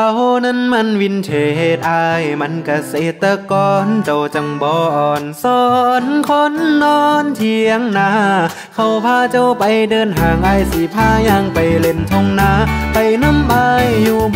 เขานั้นมันวินเทจอายมันเกษตรกรเจ้าจังบอนสอนคนนอนเทียงนาเขาพาเจ้าไปเดินห่างอายสิพายางไปเล่นทงนาไปน้ำอายอยู่บ่